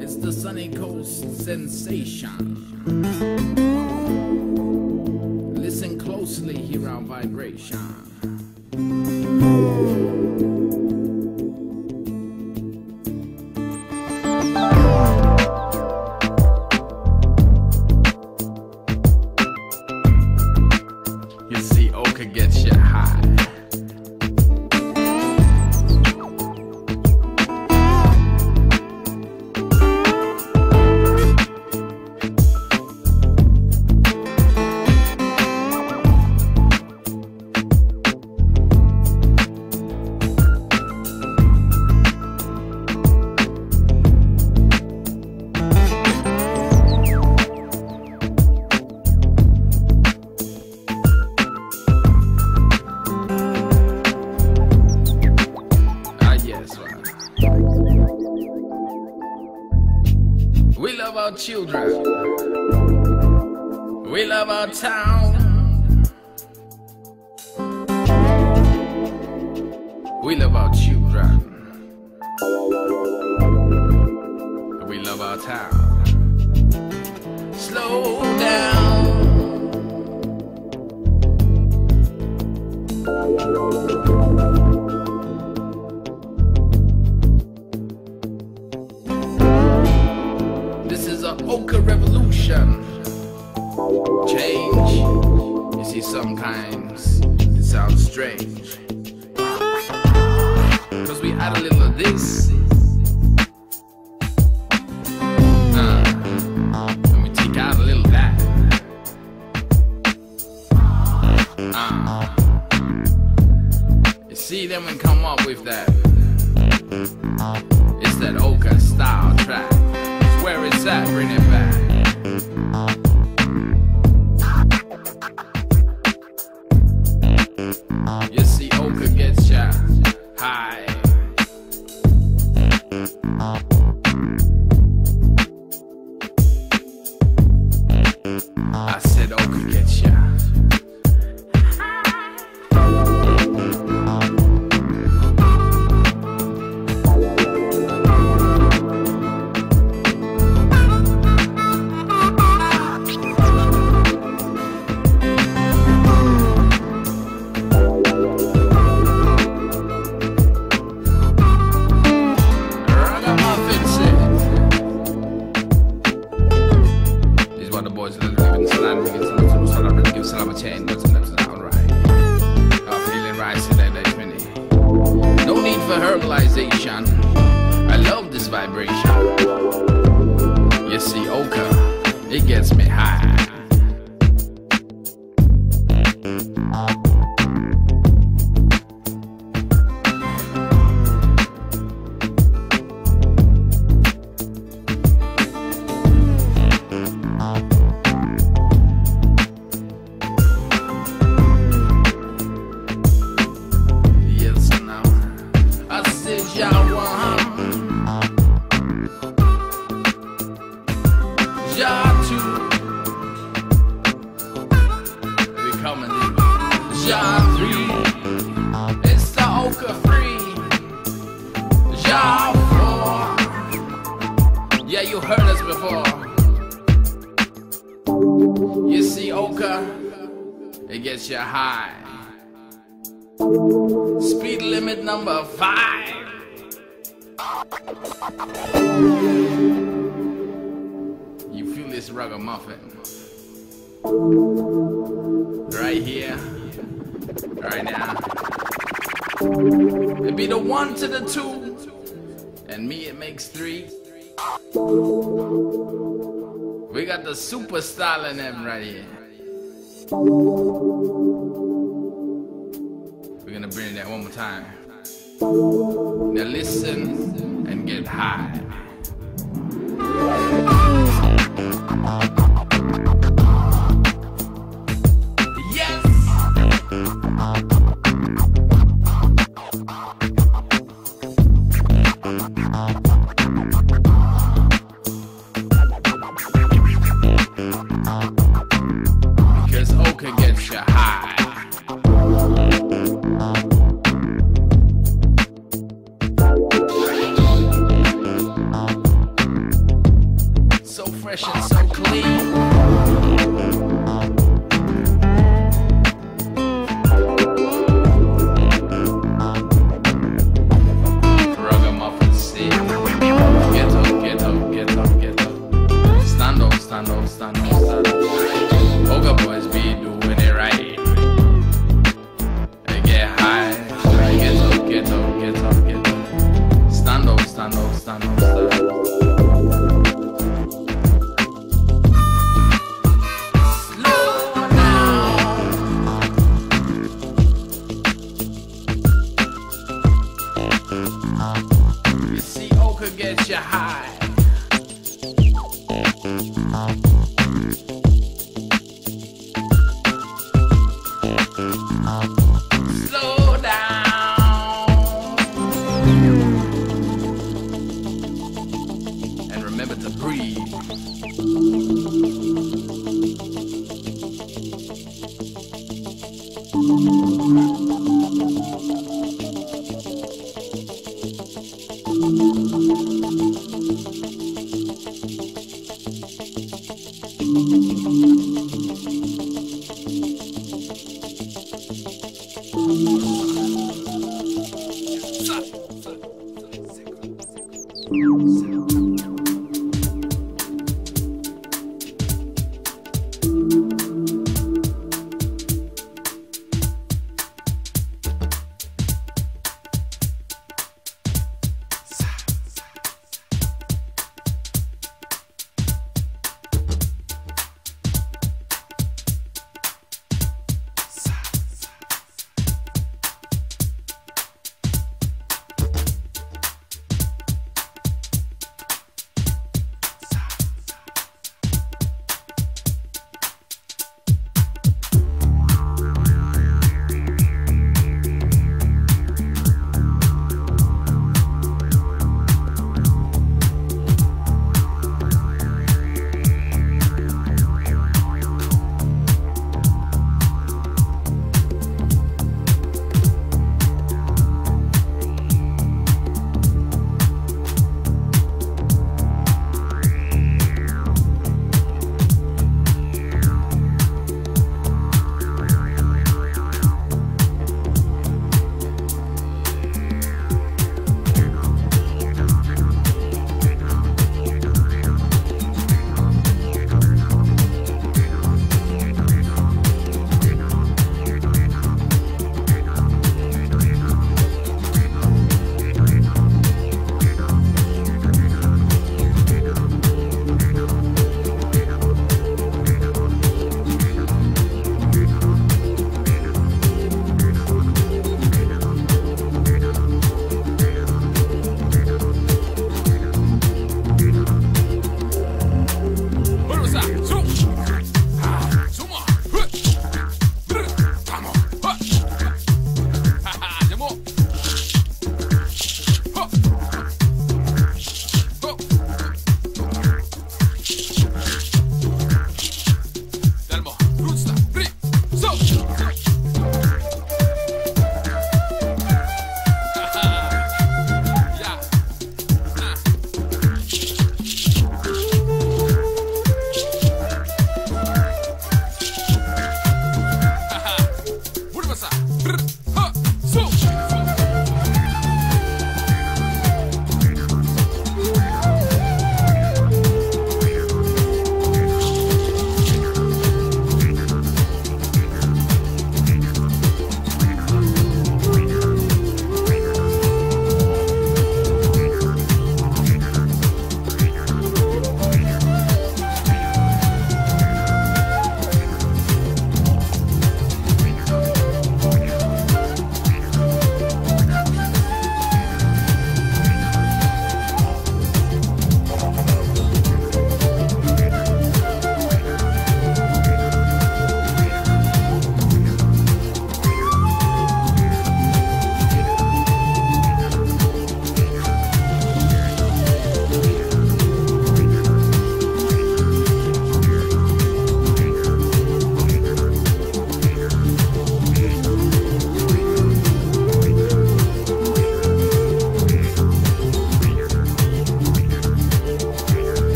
It's the Sunny Coast sensation. Listen closely, hear our vibration. with that. It gets you high. Speed limit number five. You feel this ragamuffin right here, right now. It be the one to the two, and me it makes three. We got the superstar in them right here. We're gonna bring that one more time. Now listen and get high. Yes!